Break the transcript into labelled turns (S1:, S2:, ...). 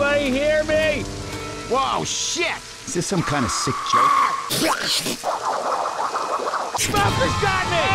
S1: Anybody hear me? Whoa, shit!
S2: Is this some kind of sick joke?
S1: Smoker's got me!